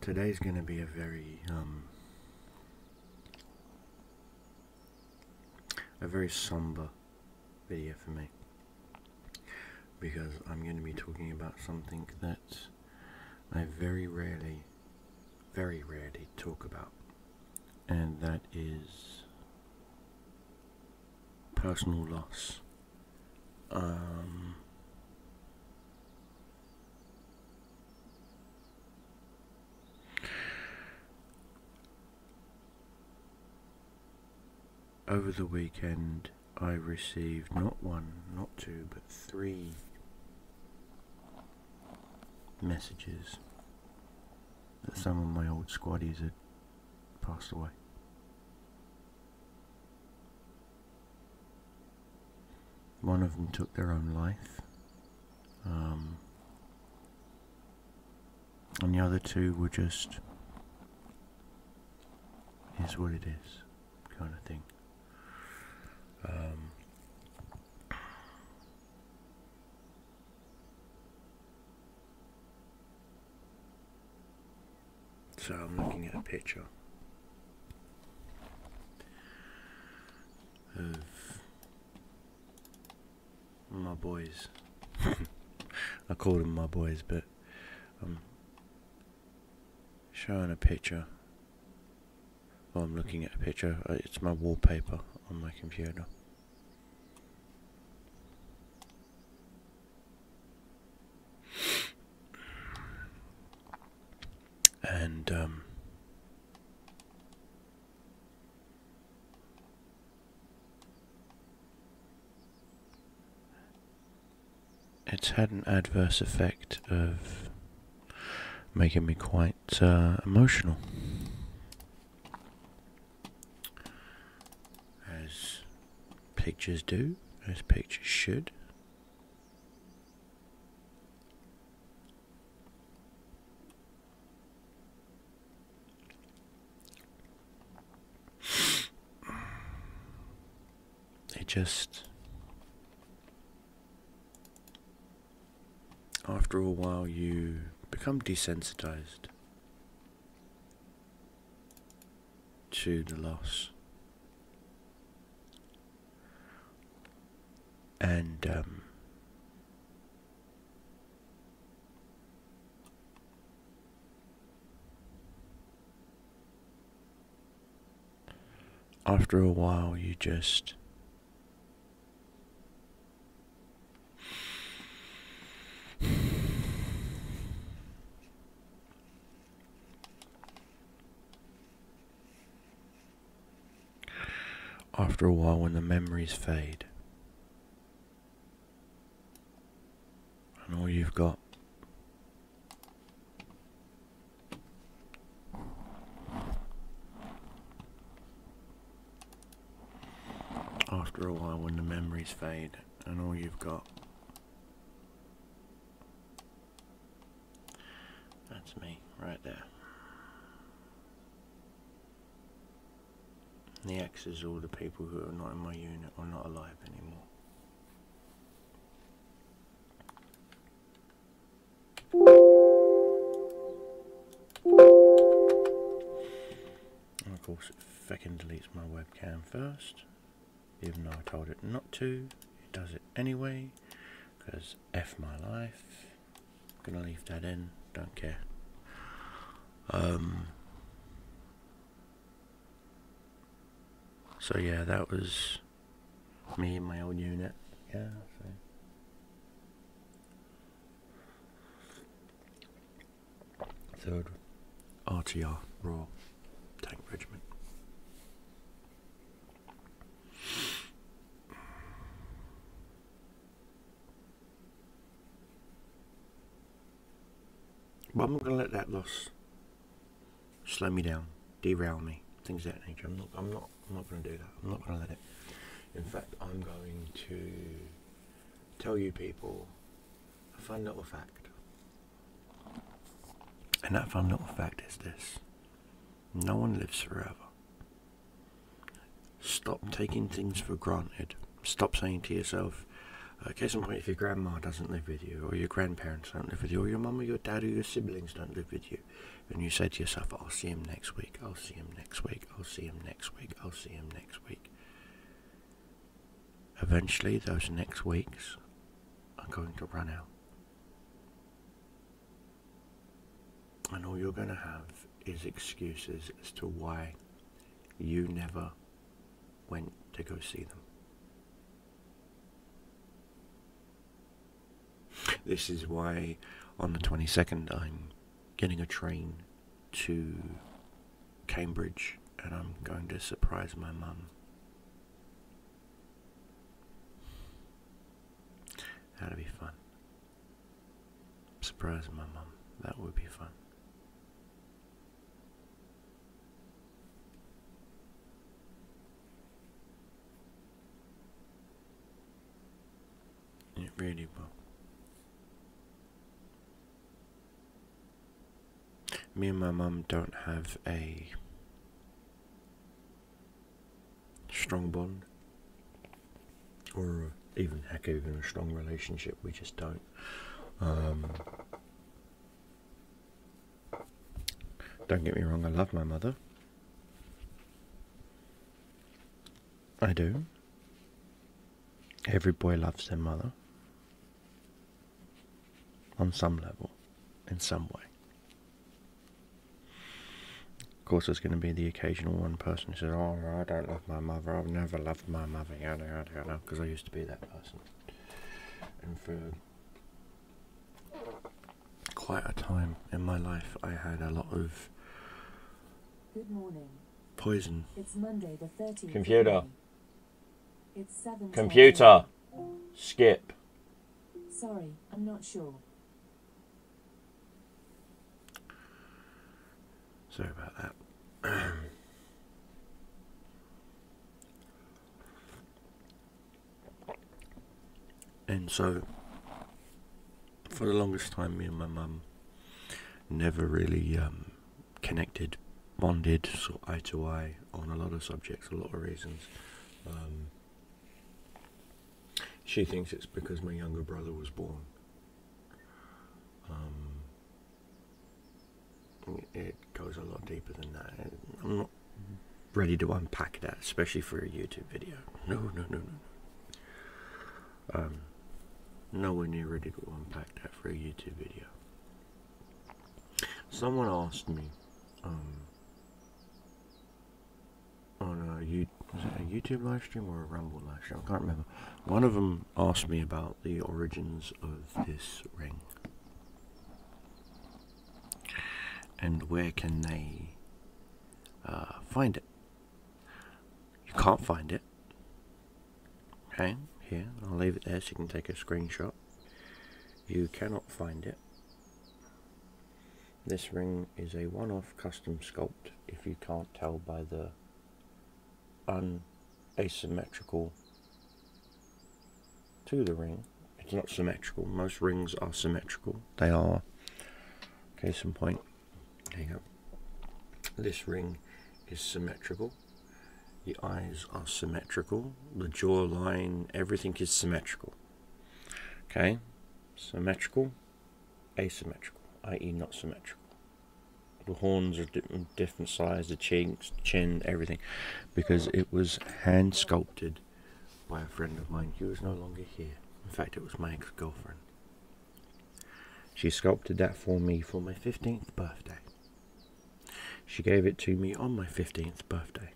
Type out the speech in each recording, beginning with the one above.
Today's gonna be a very um a very somber video for me because I'm going to be talking about something that I very rarely, very rarely talk about, and that is personal loss. Um, over the weekend, I received not one, not two, but three messages that some of my old squaddies had passed away. One of them took their own life, um, and the other two were just, is what it is, kind of thing. Um, so I'm looking at a picture of my boys. I call them my boys, but I'm showing a picture. I'm looking at a picture. Uh, It's my wallpaper on my computer. And um, it's had an adverse effect of making me quite uh, emotional. As pictures do, as pictures should. It just. After a while, you become desensitized to the loss. And um, after a while, you just after a while, when the memories fade, you've got after a while, when the memories fade, and all you've got that's me right there. The X is all the people who are not in my unit or not alive anymore. Course, it fucking deletes my webcam first, even though I told it not to. It does it anyway, because F my life. gonna leave that in, don't care. Um, So yeah, that was me and my own unit. Yeah. So. Third RTR Raw But I'm not going to let that loss slow me down, derail me, things of that nature. I'm not. I'm not. I'm not going to do that. I'm not going to let it. In fact, I'm going to tell you people a fun little fact. And that fun little fact is this no one lives forever. Stop taking things for granted. Stop saying to yourself, Uh, case in point, if your grandma doesn't live with you, or your grandparents don't live with you, or your mum or your dad or your siblings don't live with you, and you say to yourself, I'll see him next week, I'll see him next week, I'll see him next week, I'll see him next week. Eventually, those next weeks are going to run out. And all you're going to have is excuses as to why you never went to go see them. This is why on the 22nd I'm getting a train to Cambridge and I'm going to surprise my mum. That'll be fun. Surprise my mum. That would be fun. It really will. Me and my mum don't have a strong bond, or even heck, even a strong relationship. We just don't. Um, don't get me wrong, I love my mother. I do. Every boy loves their mother. On some level, in some way. Of course, there's going to be the occasional one person who says, Oh, I don't love my mother, I've never loved my mother, yada yada yada, because I used to be that person. And for quite a time in my life, I had a lot of Good morning. poison. It's Monday the 13th. Computer. It's 7 Computer! Skip. Sorry, I'm not sure. Sorry about that. and so, for the longest time, me and my mum never really um, connected, bonded, sort eye to eye on a lot of subjects, a lot of reasons. Um, she thinks it's because my younger brother was born. Um, it goes a lot deeper than that. I'm not ready to unpack that, especially for a YouTube video. No, no, no, no. Um, nowhere near ready to unpack that for a YouTube video. Someone asked me um, on a, YouTube live stream or a Rumble live stream? I can't remember. One of them asked me about the origins of this ring. And where can they uh, find it? You can't find it. Okay, here, I'll leave it there so you can take a screenshot. You cannot find it. This ring is a one-off custom sculpt if you can't tell by the un-asymmetrical to the ring. It's not symmetrical. Most rings are symmetrical. They are, case in point, you go. This ring is symmetrical. The eyes are symmetrical. The jawline, everything is symmetrical. Okay? Symmetrical, asymmetrical, i.e., not symmetrical. The horns are di different size, the cheeks, chin, everything, because it was hand sculpted by a friend of mine. He was no longer here. In fact, it was my ex girlfriend. She sculpted that for me for my 15th birthday. She gave it to me on my 15th birthday.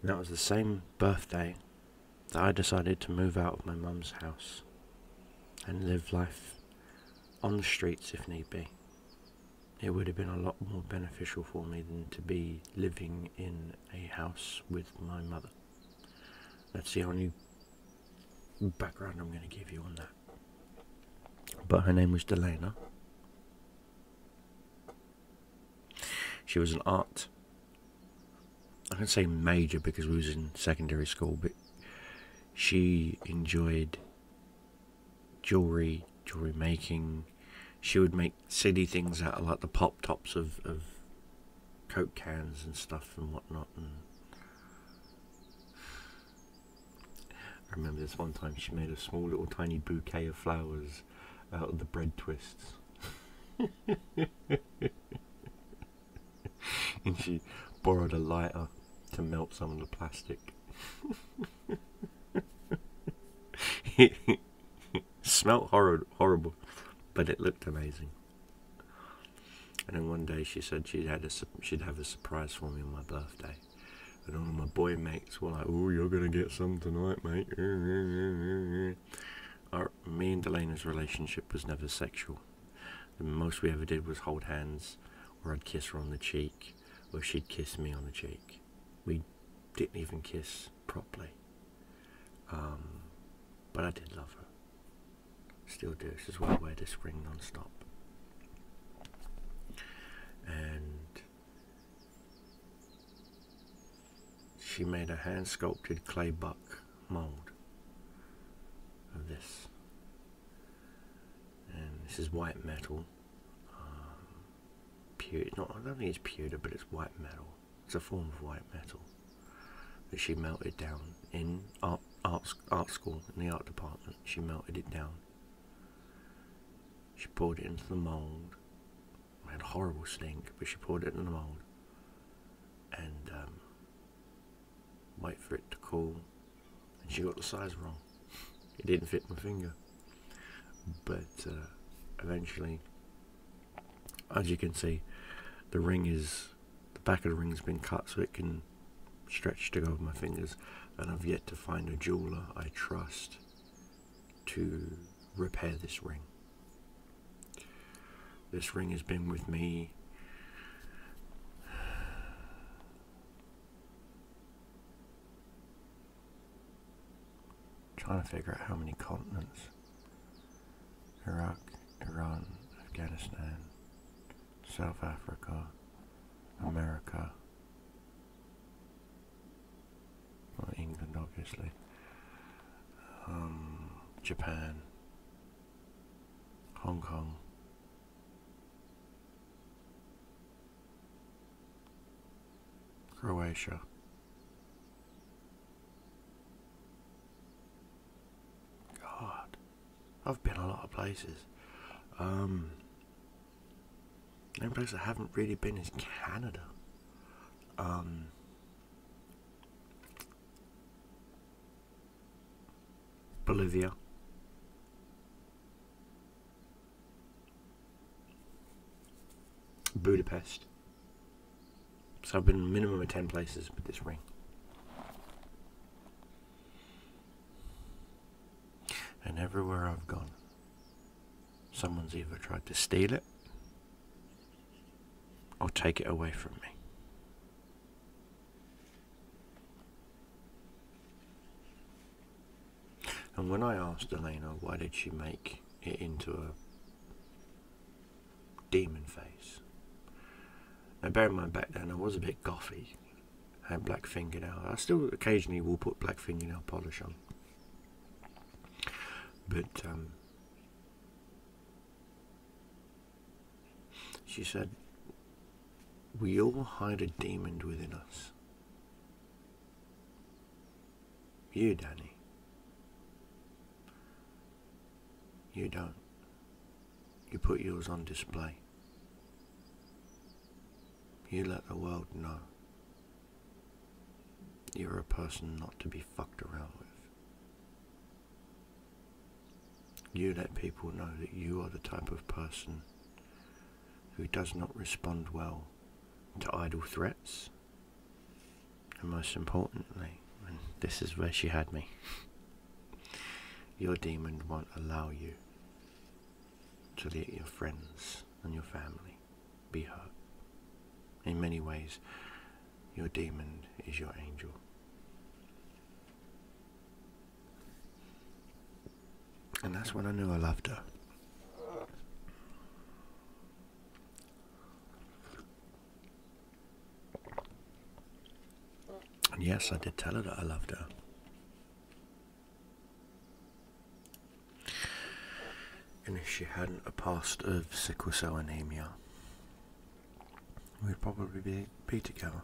And that was the same birthday that I decided to move out of my mum's house and live life on the streets if need be. It would have been a lot more beneficial for me than to be living in a house with my mother. That's the only background I'm going to give you on that. But her name was Delana. She was an art. I can say major because we was in secondary school, but she enjoyed jewelry, jewelry making. She would make silly things out of like the pop tops of, of coke cans and stuff and whatnot. And I remember this one time she made a small little tiny bouquet of flowers out of the bread twists. and she borrowed a lighter to melt some of the plastic. it smelt horrid, horrible, but it looked amazing. And then one day she said she'd had a, she'd have a surprise for me on my birthday. And all my boy mates were like, "Oh, you're gonna get some tonight, mate." Our, me and Delena's relationship was never sexual. The most we ever did was hold hands, or I'd kiss her on the cheek, or she'd kiss me on the cheek. We didn't even kiss properly. Um, but I did love her. Still do. This is why I wear this ring non-stop. And she made a hand sculpted clay buck mold of this. And this is white metal. Um, pure, not, I don't think it's pewter, but it's white metal. It's a form of white metal that she melted down in art, art, art school, in the art department. She melted it down. She poured it into the mold. It had a horrible stink, but she poured it in the mold. And um, wait for it to cool. And she got the size wrong. It didn't fit my finger. But uh, eventually, as you can see, the ring is, the back of the ring has been cut so it can stretch to go over my fingers. And I've yet to find a jeweler I trust to repair this ring. This ring has been with me trying to figure out how many continents Iraq, Iran, Afghanistan, South Africa, America, well, England, obviously, um, Japan, Hong Kong. Croatia. God, I've been a lot of places. Um, the only place I haven't really been is Canada. Um, Bolivia. Budapest. So I've been minimum of 10 places with this ring. And everywhere I've gone, someone's either tried to steal it or take it away from me. And when I asked Elena why did she make it into a demon face, now bear in mind back then I was a bit gothy, had black fingernail. I still occasionally will put black fingernail polish on, but um, she said we all hide a demon within us. You, Danny. You don't. You put yours on display. You let the world know you're a person not to be fucked around with. You let people know that you are the type of person who does not respond well to idle threats. And most importantly, and this is where she had me, your demon won't allow you to let your friends and your family be hurt. In many ways, your demon is your angel. And that's when I knew I loved her. And yes, I did tell her that I loved her. And if she hadn't a past of sickle cell anemia, we'd probably be, be together.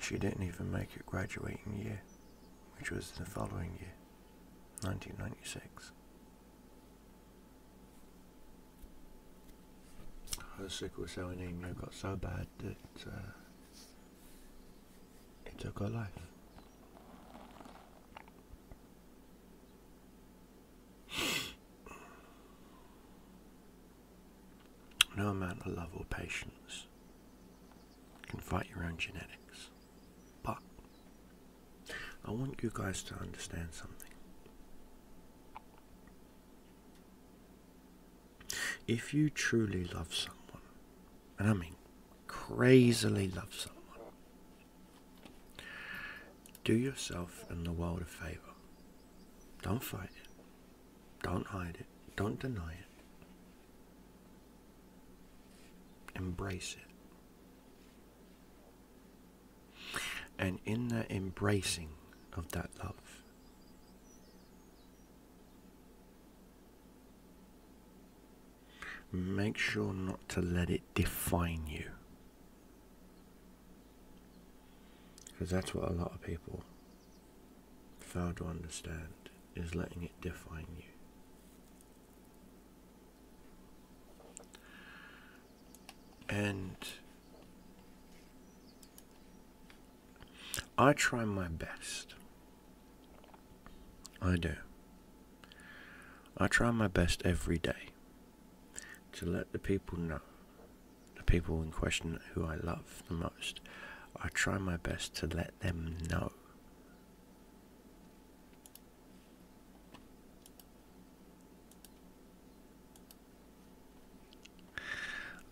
she didn't even make it graduating year, which was the following year, 1996. Her sickle cell anemia got so bad that uh, it took her life. No amount of love or patience can fight your own genetics. But I want you guys to understand something. If you truly love someone, and I mean crazily love someone, do yourself and the world a favor. Don't fight it. Don't hide it. Don't deny it. Embrace it. And in the embracing of that love, make sure not to let it define you. Because that's what a lot of people fail to understand is letting it define you. And I try my best. I do. I try my best every day to let the people know, the people in question who I love the most, I try my best to let them know.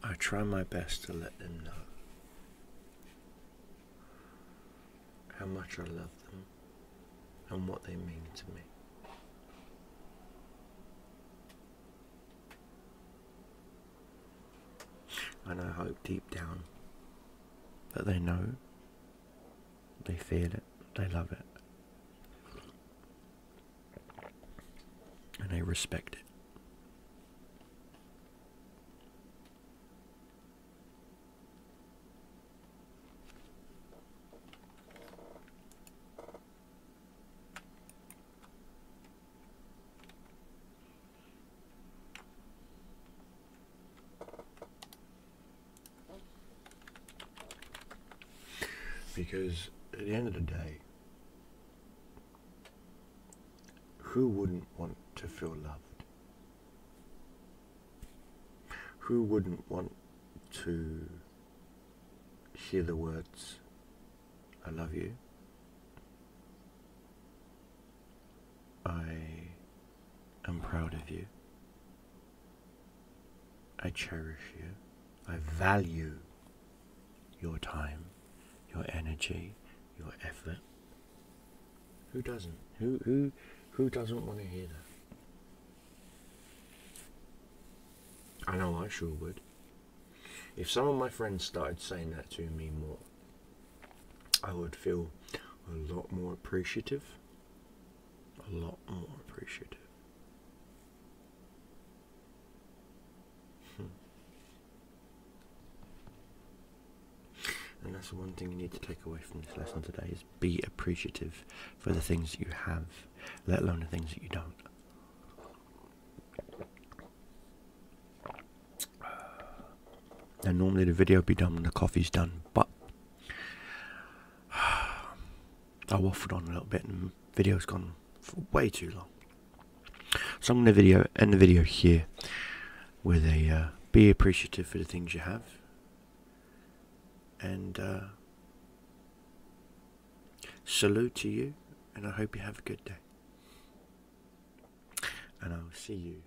I try my best to let them know how much I love them and what they mean to me. And I hope deep down that they know, they feel it, they love it, and they respect it. Because at the end of the day, who wouldn't want to feel loved? Who wouldn't want to hear the words, I love you? I am proud of you. I cherish you. I value your time, your energy, your effort. Who doesn't? Who who who doesn't want to hear that? I know I sure would. If some of my friends started saying that to me more, I would feel a lot more appreciative. A lot more appreciative. Hmm. And that's one thing you need to take away from this lesson today is be appreciative for the things that you have, let alone the things that you don't. And normally the video would be done when the coffee's done, but I waffled on a little bit and the video's gone for way too long. So I'm going to video end the video here with a uh, be appreciative for the things you have and uh, salute to you and I hope you have a good day. And I'll see you